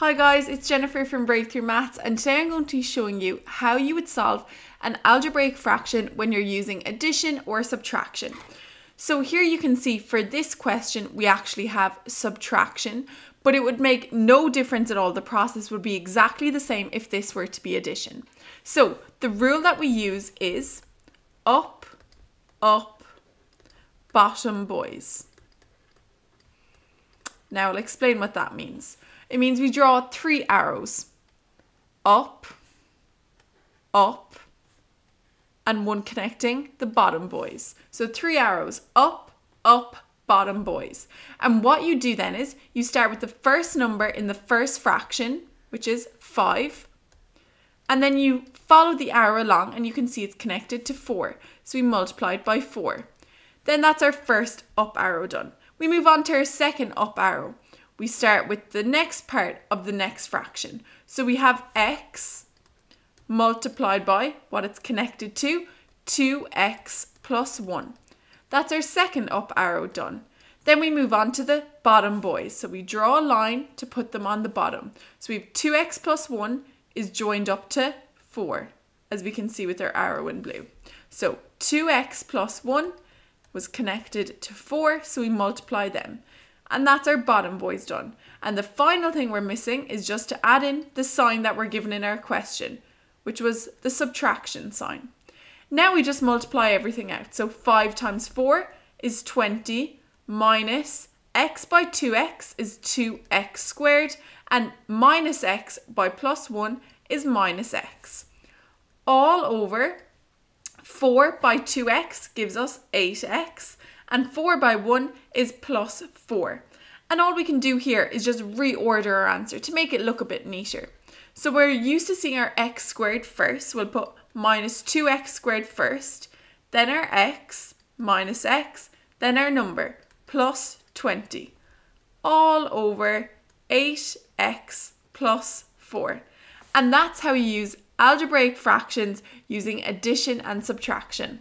Hi guys, it's Jennifer from Breakthrough Maths and today I'm going to be showing you how you would solve an algebraic fraction when you're using addition or subtraction. So here you can see for this question we actually have subtraction, but it would make no difference at all. The process would be exactly the same if this were to be addition. So the rule that we use is up, up, bottom boys. Now I'll explain what that means. It means we draw three arrows up, up, and one connecting the bottom boys. So three arrows up, up, bottom boys. And what you do then is you start with the first number in the first fraction, which is 5. And then you follow the arrow along and you can see it's connected to 4. So we multiplied by 4. Then that's our first up arrow done. We move on to our second up arrow we start with the next part of the next fraction. So we have x multiplied by what it's connected to, 2x plus 1. That's our second up arrow done. Then we move on to the bottom boys. So we draw a line to put them on the bottom. So we have 2x plus 1 is joined up to 4, as we can see with our arrow in blue. So 2x plus 1 was connected to 4, so we multiply them. And that's our bottom boys done. And the final thing we're missing is just to add in the sign that we're given in our question, which was the subtraction sign. Now we just multiply everything out. So 5 times 4 is 20 minus x by 2x is 2x squared and minus x by plus 1 is minus x. All over 4 by 2x gives us 8x and 4 by 1 is plus 4. And all we can do here is just reorder our answer to make it look a bit neater. So we're used to seeing our x squared first. We'll put minus 2x squared first, then our x, minus x, then our number, plus 20. All over 8x plus 4. And that's how you use algebraic fractions using addition and subtraction.